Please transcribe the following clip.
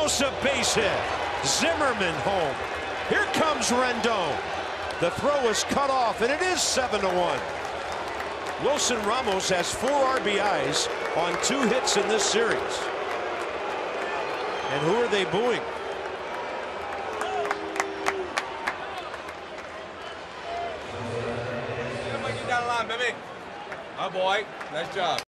almost a base hit. Zimmerman home. Here comes Rendon. The throw is cut off, and it is 7 to 1. Wilson Ramos has four RBIs on two hits in this series. And who are they booing? Down the line, baby. Oh boy, nice job.